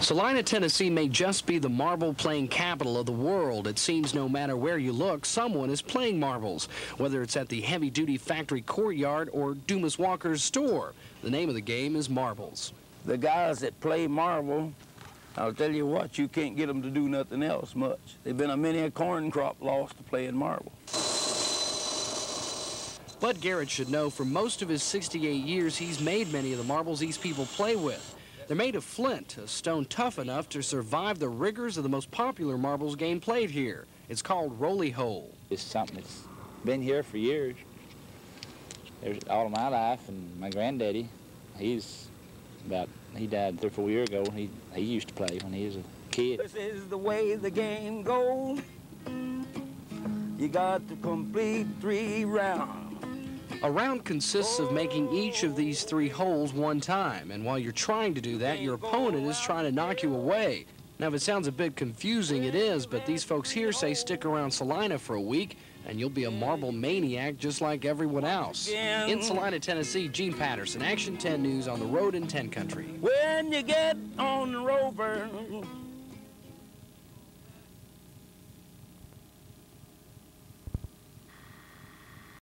Celina, Tennessee may just be the marble playing capital of the world. It seems no matter where you look, someone is playing marbles, whether it's at the heavy duty factory courtyard or Dumas Walker's store. The name of the game is marbles. The guys that play marble, I'll tell you what, you can't get them to do nothing else much. They've been a many a corn crop lost to playing marble. Bud Garrett should know for most of his 68 years, he's made many of the marbles these people play with. They're made of flint, a stone tough enough to survive the rigors of the most popular marbles game played here. It's called Rolley Hole. It's something that's been here for years. There's all of my life, and my granddaddy, he's about, he died three or four years ago. He, he used to play when he was a kid. This is the way the game goes. You got to complete three rounds. A round consists of making each of these three holes one time, and while you're trying to do that, your opponent is trying to knock you away. Now, if it sounds a bit confusing, it is, but these folks here say stick around Celina for a week, and you'll be a marble maniac just like everyone else. In Celina, Tennessee, Gene Patterson, Action 10 News on the road in 10 Country. When you get on the rover,